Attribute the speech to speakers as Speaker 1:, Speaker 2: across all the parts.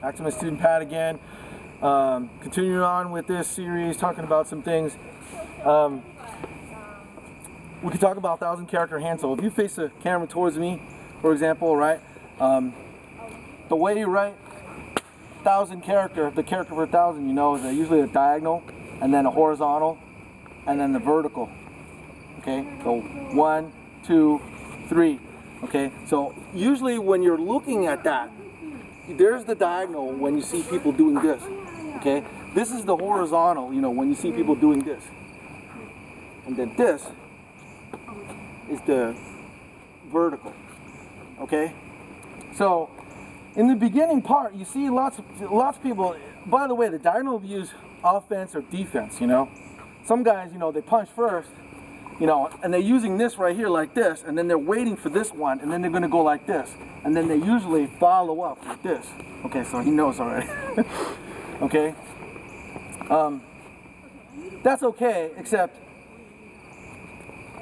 Speaker 1: Maximus Student Pat again. Um, continuing on with this series, talking about some things. Um, we could talk about thousand character hand. So if you face the camera towards me, for example, right, um, the way you write thousand character, the character for thousand, you know, is usually a diagonal, and then a horizontal, and then the vertical. Okay, so one, two, three. Okay, so usually when you're looking at that, there's the diagonal when you see people doing this. Okay, this is the horizontal, you know, when you see people doing this. And then this is the vertical. Okay, so in the beginning part, you see lots of lots of people. By the way, the diagonal views offense or defense. You know, some guys, you know, they punch first, you know, and they're using this right here like this, and then they're waiting for this one, and then they're gonna go like this, and then they usually follow up with this. Okay, so he knows already. okay. Um, that's okay, except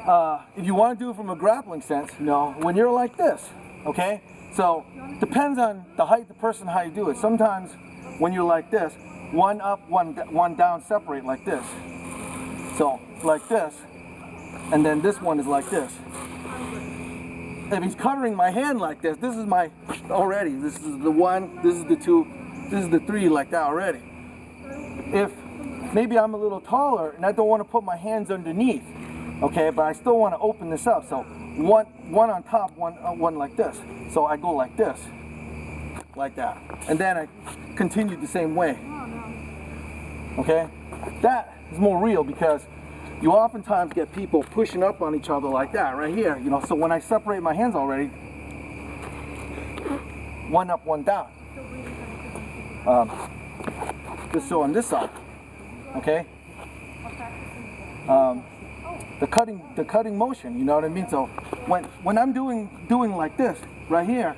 Speaker 1: uh, if you want to do it from a grappling sense, you know, when you're like this, okay? So depends on the height, the person, how you do it. Sometimes when you're like this, one up, one one down, separate like this. So like this, and then this one is like this. If he's covering my hand like this, this is my already. This is the one, this is the two, this is the three like that already. If maybe I'm a little taller and I don't want to put my hands underneath, okay, but I still want to open this up. So one one on top, one uh, one like this. So I go like this, like that, and then I continue the same way. Okay, that is more real because you oftentimes get people pushing up on each other like that right here. You know, so when I separate my hands already, one up, one down. Um, just so on this side, okay. Um, the cutting the cutting motion you know what i mean so when when i'm doing doing like this right here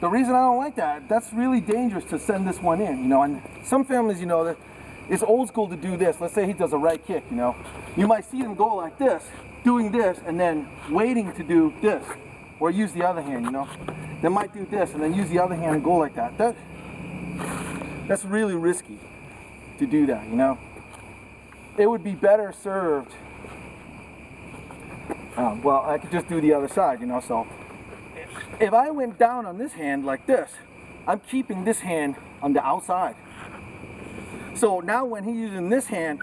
Speaker 1: the reason i don't like that that's really dangerous to send this one in you know and some families you know that it's old school to do this. Let's say he does a right kick you know. You might see them go like this doing this and then waiting to do this or use the other hand you know. They might do this and then use the other hand and go like that. That that's really risky to do that you know. It would be better served um, well, I could just do the other side, you know, so. If I went down on this hand like this, I'm keeping this hand on the outside. So now when he's using this hand,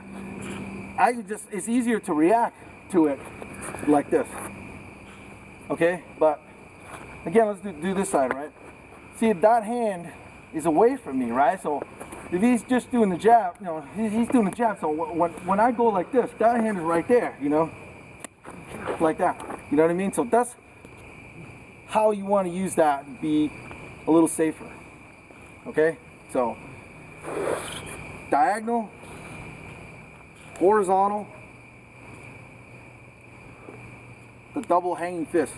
Speaker 1: I just, it's easier to react to it like this. Okay, but again, let's do, do this side, right? See, that hand is away from me, right? So if he's just doing the jab, you know, he's doing the jab. So when, when I go like this, that hand is right there, you know? like that. You know what I mean? So that's how you want to use that and be a little safer. Okay? So diagonal, horizontal, the double hanging fist.